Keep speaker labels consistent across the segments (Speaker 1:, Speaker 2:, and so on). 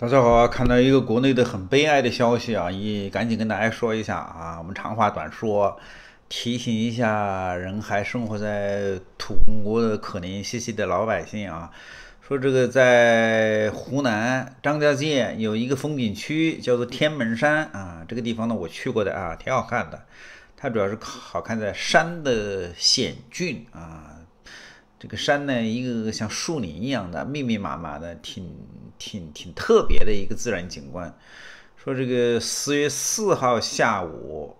Speaker 1: 大家好啊，看到一个国内的很悲哀的消息啊，也赶紧跟大家说一下啊。我们长话短说，提醒一下人还生活在土国的可怜兮兮的老百姓啊。说这个在湖南张家界有一个风景区叫做天门山啊，这个地方呢我去过的啊，挺好看的。它主要是好看在山的险峻啊。这个山呢，一个个像树林一样的，密密麻麻的，挺挺挺特别的一个自然景观。说这个四月四号下午，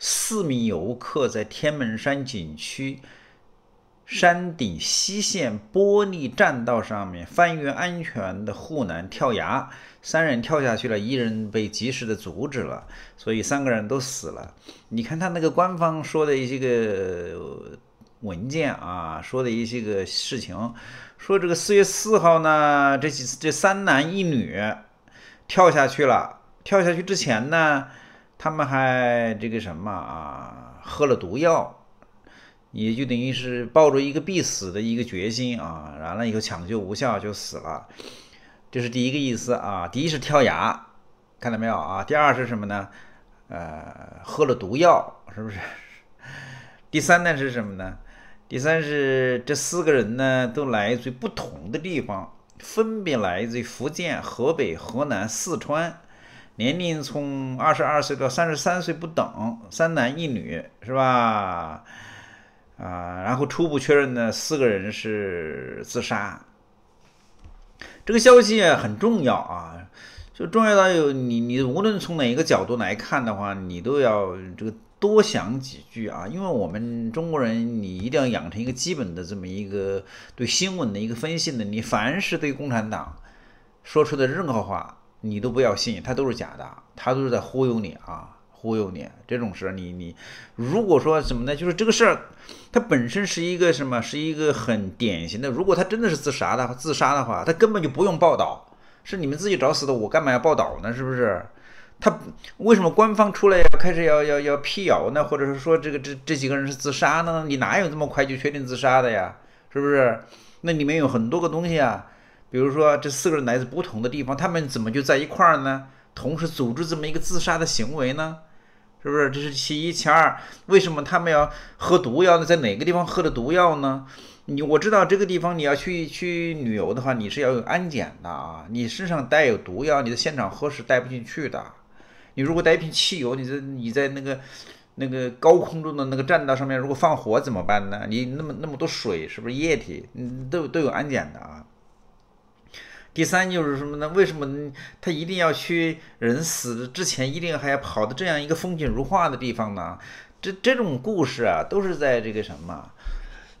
Speaker 1: 四名游客在天门山景区山顶西线玻璃栈道上面翻越安全的护栏跳崖，三人跳下去了，一人被及时的阻止了，所以三个人都死了。你看他那个官方说的一些个。文件啊，说的一些个事情，说这个四月四号呢，这几这三男一女跳下去了，跳下去之前呢，他们还这个什么啊，喝了毒药，也就等于是抱着一个必死的一个决心啊，完了以后抢救无效就死了，这是第一个意思啊。第一是跳崖，看到没有啊？第二是什么呢？呃，喝了毒药，是不是？第三呢是什么呢？第三是这四个人呢，都来自于不同的地方，分别来自于福建、河北、河南、四川，年龄从二十二岁到三十三岁不等，三男一女，是吧？啊，然后初步确认呢，四个人是自杀。这个消息很重要啊，就重要到有你你无论从哪一个角度来看的话，你都要这个。多想几句啊，因为我们中国人，你一定要养成一个基本的这么一个对新闻的一个分析能力。凡是对共产党说出的任何话，你都不要信，他都是假的，他都是在忽悠你啊，忽悠你。这种事，你你如果说什么呢？就是这个事儿，它本身是一个什么？是一个很典型的。如果他真的是自杀的，自杀的话，他根本就不用报道，是你们自己找死的，我干嘛要报道呢？是不是？他为什么官方出来要开始要要要辟谣呢？或者是说这个这这几个人是自杀呢？你哪有这么快就确定自杀的呀？是不是？那里面有很多个东西啊，比如说这四个人来自不同的地方，他们怎么就在一块儿呢？同时组织这么一个自杀的行为呢？是不是？这是其一，其二，为什么他们要喝毒药呢？在哪个地方喝的毒药呢？你我知道这个地方你要去去旅游的话，你是要有安检的啊，你身上带有毒药，你在现场喝是带不进去的。你如果带一瓶汽油，你在你在那个那个高空中的那个栈道上面，如果放火怎么办呢？你那么那么多水，是不是液体？嗯，都都有安检的啊。第三就是什么呢？为什么他一定要去人死之前，一定还要跑到这样一个风景如画的地方呢？这这种故事啊，都是在这个什么？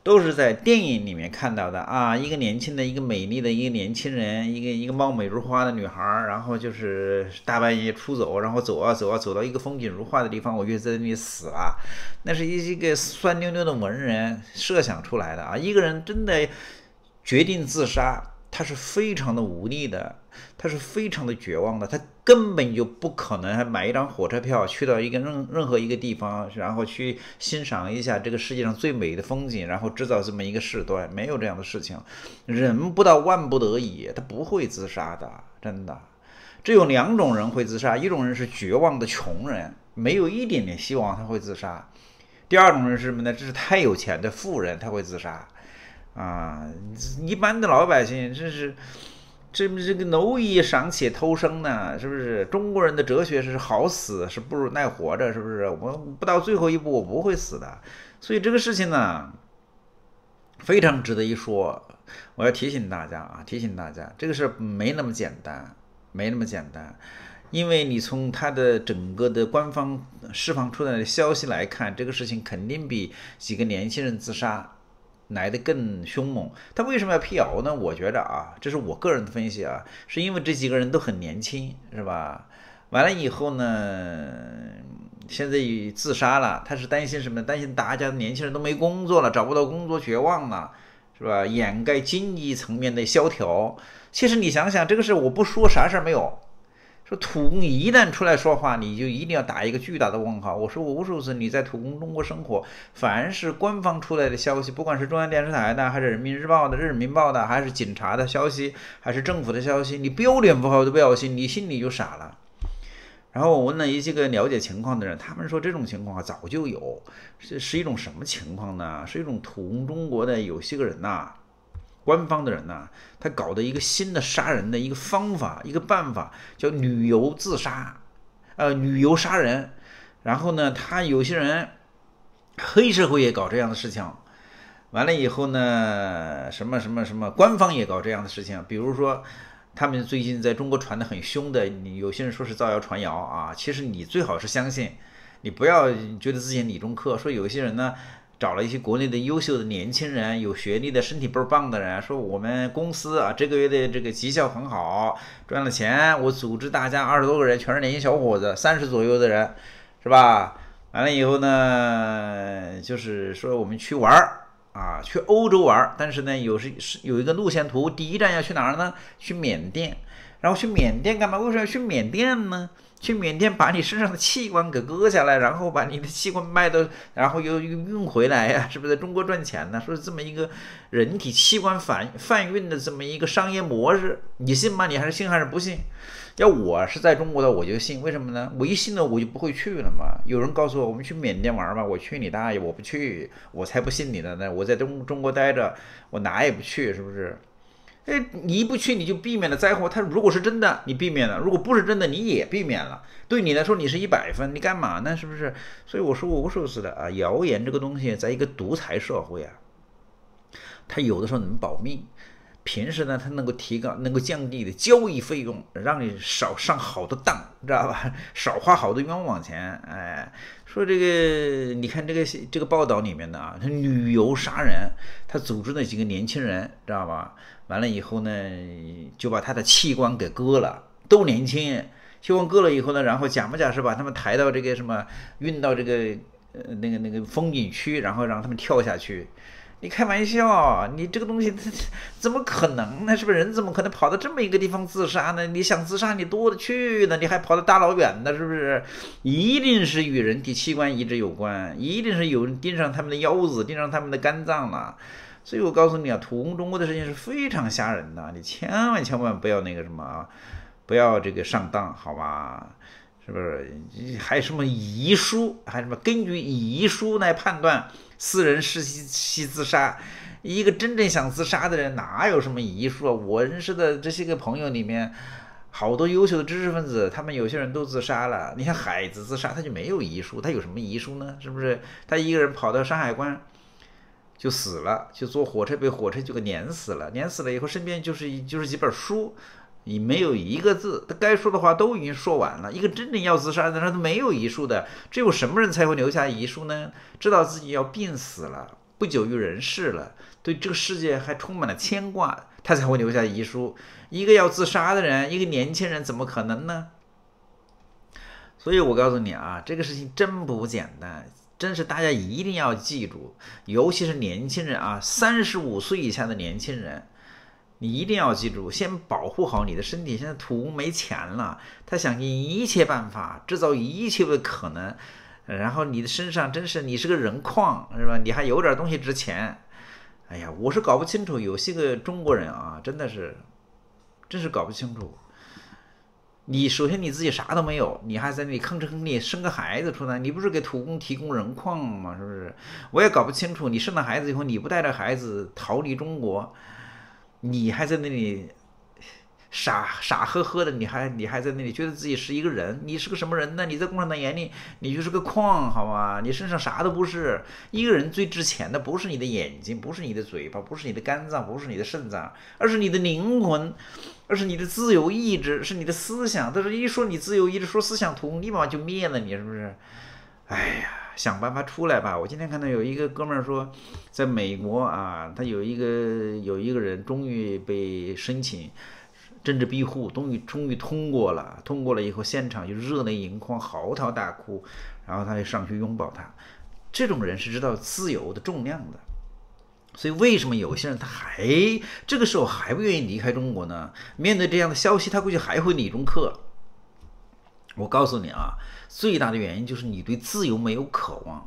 Speaker 1: 都是在电影里面看到的啊，一个年轻的一个美丽的一个年轻人，一个一个貌美如花的女孩，然后就是大半夜出走，然后走啊走啊走到一个风景如画的地方，我就在那里死了。那是一一个酸溜溜的文人设想出来的啊，一个人真的决定自杀。他是非常的无力的，他是非常的绝望的，他根本就不可能还买一张火车票去到一个任任何一个地方，然后去欣赏一下这个世界上最美的风景，然后制造这么一个事端，没有这样的事情。人不到万不得已，他不会自杀的，真的。只有两种人会自杀，一种人是绝望的穷人，没有一点点希望他会自杀；第二种人是什么呢？这是太有钱的富人，他会自杀。啊，一般的老百姓这是，这这个蝼蚁尚且偷生呢，是不是？中国人的哲学是好死是不如耐活着，是不是？我不到最后一步我不会死的，所以这个事情呢，非常值得一说。我要提醒大家啊，提醒大家，这个事没那么简单，没那么简单，因为你从他的整个的官方释放出来的消息来看，这个事情肯定比几个年轻人自杀。来的更凶猛，他为什么要辟谣呢？我觉得啊，这是我个人的分析啊，是因为这几个人都很年轻，是吧？完了以后呢，现在也自杀了，他是担心什么？担心大家年轻人都没工作了，找不到工作，绝望了，是吧？掩盖经济层面的萧条。其实你想想，这个事我不说啥事儿没有，说土公一旦出来说话，你就一定要打一个巨大的问号。我说过无数次，你在土公中国生活，凡是官方出来的消息，不管是中央电视台的，还是人民日报的、人民报的，还是警察的消息，还是政府的消息，你标点符号都不要信，你心里就傻了。然后我问了一些个了解情况的人，他们说这种情况早就有，是是一种什么情况呢？是一种土公中国的有些个人呐。官方的人呢，他搞的一个新的杀人的一个方法，一个办法叫旅游自杀，呃，旅游杀人。然后呢，他有些人黑社会也搞这样的事情。完了以后呢，什么什么什么，官方也搞这样的事情。比如说，他们最近在中国传的很凶的，有些人说是造谣传谣啊。其实你最好是相信，你不要觉得自己理中客。说有些人呢。找了一些国内的优秀的年轻人，有学历的，身体倍儿棒的人，说我们公司啊，这个月的这个绩效很好，赚了钱，我组织大家二十多个人，全是年轻小伙子，三十左右的人，是吧？完了以后呢，就是说我们去玩儿啊，去欧洲玩儿，但是呢，有是是有一个路线图，第一站要去哪儿呢？去缅甸，然后去缅甸干嘛？为什么要去缅甸呢？去缅甸把你身上的器官给割下来，然后把你的器官卖到，然后又又运回来呀，是不是在中国赚钱呢？说是这么一个人体器官贩贩运的这么一个商业模式，你信吗？你还是信还是不信？要我是在中国的，我就信。为什么呢？我一信了，我就不会去了嘛。有人告诉我，我们去缅甸玩吧，我去你大爷，我不去，我才不信你的呢。我在中中国待着，我哪也不去，是不是？哎，你一不去，你就避免了灾祸。他如果是真的，你避免了；如果不是真的，你也避免了。对你来说，你是一百分，你干嘛呢？是不是？所以我说无数次的啊，谣言这个东西，在一个独裁社会啊，它有的时候能保命。平时呢，它能够提高、能够降低的交易费用，让你少上好多当，知道吧？少花好多冤枉钱。哎，说这个，你看这个这个报道里面的啊，他旅游杀人，他组织那几个年轻人，知道吧？完了以后呢，就把他的器官给割了，都年轻，器官割了以后呢，然后假模假式把他们抬到这个什么，运到这个呃那个那个风景区，然后让他们跳下去。你开玩笑，你这个东西它 怎么可能呢？是不是人怎么可能跑到这么一个地方自杀呢？你想自杀你多了去了，你还跑到大老远的，是不是？一定是与人体器官移植有关，一定是有人盯上他们的腰子，盯上他们的肝脏了。所以我告诉你啊，土公中国的事情是非常吓人的，你千万千万不要那个什么啊，不要这个上当，好吧？是不是？还什么遗书，还什么根据遗书来判断？私人实习系自杀，一个真正想自杀的人哪有什么遗书啊？我认识的这些个朋友里面，好多优秀的知识分子，他们有些人都自杀了。你看海子自杀，他就没有遗书，他有什么遗书呢？是不是？他一个人跑到山海关就死了，就坐火车被火车就给碾死了，碾死了以后身边就是一就是几本书。你没有一个字，他该说的话都已经说完了。一个真正要自杀的人，他没有遗书的。只有什么人才会留下遗书呢？知道自己要病死了，不久于人世了，对这个世界还充满了牵挂，他才会留下遗书。一个要自杀的人，一个年轻人，怎么可能呢？所以我告诉你啊，这个事情真不简单，真是大家一定要记住，尤其是年轻人啊，三十五岁以下的年轻人。你一定要记住，先保护好你的身体。现在土公没钱了，他想尽一切办法制造一切的可能，然后你的身上真是你是个人矿，是吧？你还有点东西值钱。哎呀，我是搞不清楚，有些个中国人啊，真的是，真是搞不清楚。你首先你自己啥都没有，你还在那里吭哧吭哧生个孩子出来，你不是给土工提供人矿吗？是不是？我也搞不清楚，你生了孩子以后，你不带着孩子逃离中国？你还在那里傻傻呵呵的，你还你还在那里觉得自己是一个人？你是个什么人呢？你在共产党眼里，你就是个矿，好吗？你身上啥都不是。一个人最值钱的不是你的眼睛，不是你的嘴巴，不是你的肝脏，不是你的肾脏，而是你的灵魂，而是你的自由意志，是你的思想。但是一说你自由意志，说思想图，立马就灭了你，是不是？哎呀！想办法出来吧！我今天看到有一个哥们儿说，在美国啊，他有一个有一个人终于被申请政治庇护，终于终于通过了。通过了以后，现场就热泪盈眶，嚎啕大哭，然后他就上去拥抱他。这种人是知道自由的重量的，所以为什么有些人他还这个时候还不愿意离开中国呢？面对这样的消息，他估计还会理中客。我告诉你啊，最大的原因就是你对自由没有渴望，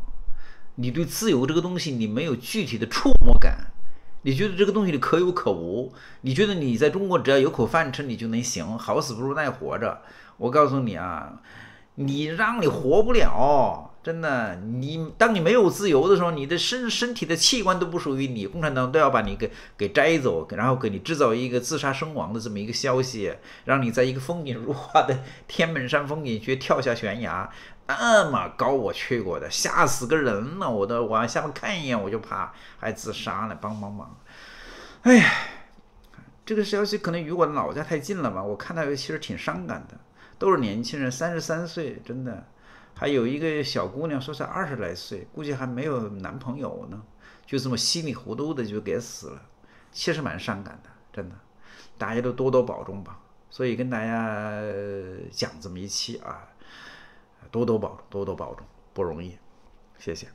Speaker 1: 你对自由这个东西你没有具体的触摸感，你觉得这个东西你可有可无，你觉得你在中国只要有口饭吃你就能行，好死不如赖活着。我告诉你啊，你让你活不了。真的，你当你没有自由的时候，你的身身体的器官都不属于你，共产党都要把你给给摘走，然后给你制造一个自杀身亡的这么一个消息，让你在一个风景如画的天门山风景区跳下悬崖，那么高我去过的，吓死个人了，我都往下面看一眼我就怕，还自杀了，帮帮忙！哎呀，这个消息可能与我老家太近了吧，我看到其实挺伤感的，都是年轻人，三十三岁，真的。还有一个小姑娘，说才二十来岁，估计还没有男朋友呢，就这么稀里糊涂的就给死了，其实蛮伤感的，真的，大家都多多保重吧。所以跟大家讲这么一期啊，多多保重，多多保重，不容易，谢谢。